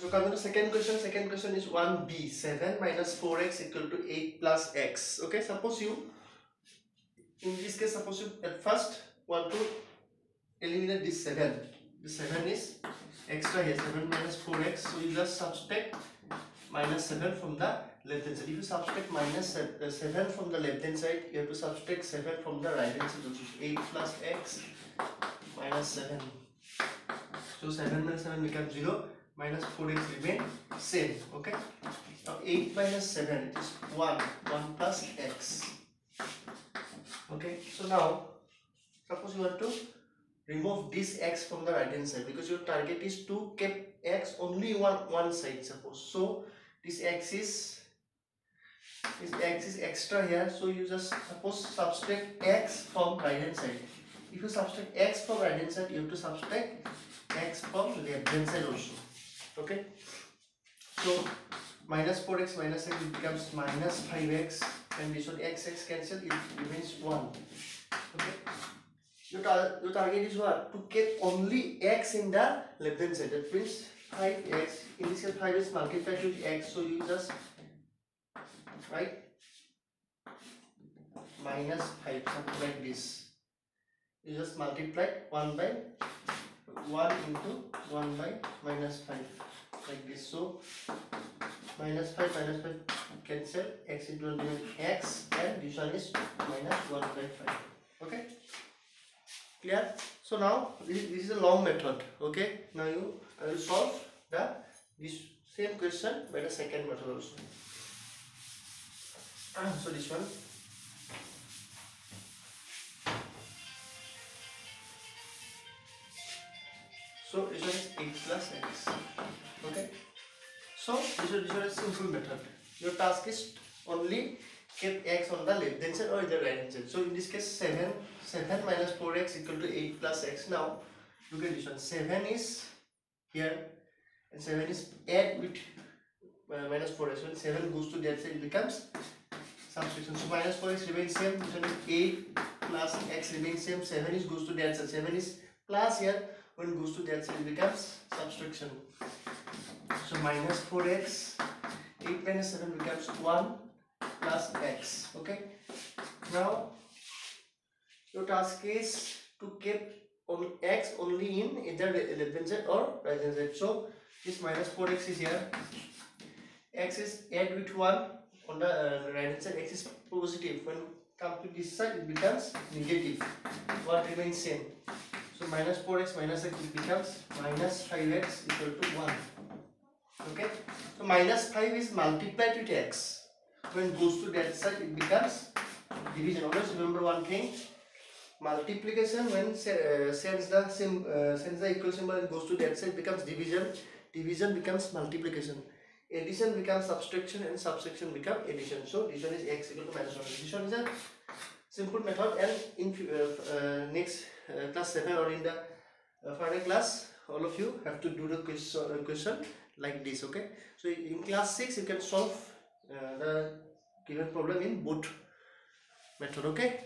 So coming to second question. Second question is 1b. 7 minus 4x equal to 8 plus x. Okay, suppose you, in this case, suppose you at first want to eliminate this 7. This 7 is extra here. 7 minus 4x. So you just subtract minus 7 from the left hand side. If you subtract minus uh, 7 from the left hand side, you have to subtract 7 from the right hand side. So 8 plus x minus 7. So 7 minus 7 becomes 0 minus 4x remain same okay? Now 8 minus 7 it is 1 1 plus x okay? So now suppose you want to remove this x from the right hand side because your target is to keep x only one one side suppose. So this x is this x is extra here so you just suppose subtract x from right hand side. If you subtract x from right hand side you have to subtract x from left hand side also okay. So minus 4x minus x becomes minus 5x and this one x x cancel it remains 1 okay. Your, tar your target is what? To get only x in the left hand side. That means 5x in this case 5 is multiplied with x so you just write minus 5 something like this. You just multiply 1 by 1 into 1 by minus 5 like this. So minus 5 minus 5 cancel. X into remain x and this one is minus 1 by 5 okay? Clear? So now this, this is a long method. Okay? Now you I will solve the this same question by the second method also. So this one So this one is 8 plus x. Okay. So this is, this one is simple method. Your task is only keep x on the left hand side or the right hand side. So in this case 7 7 minus 4x equal to 8 plus x. Now look at this one. 7 is here and 7 is add with uh, minus 4x. When 7 goes to that side it becomes subtraction. So minus 4x remains same. This one is 8 plus x remains same. 7 is goes to that side. 7 is plus here when goes to that side it becomes subtraction. So minus 4x 8 minus 7 becomes 1 plus x okay? Now your task is to keep on x only in either left hand side or right hand side so this minus 4x is here. X is add with 1 on the uh, right hand side. X is positive. When come to this side it becomes negative. What remains same so minus 4x minus x becomes minus 5x equal to 1. Okay. So minus 5 is multiplied with x. When goes to that side it becomes division. Always remember one thing. Multiplication when uh, sends the sim, uh, sends the equal symbol and goes to that side becomes division. Division becomes multiplication. Addition becomes subtraction and subtraction becomes addition. So one is x equal to minus 1. This one is a simple method and in uh, uh, next uh, class 7 or in the uh, final class all of you have to do the question, question like this okay? So in class 6 you can solve the given problem in both method okay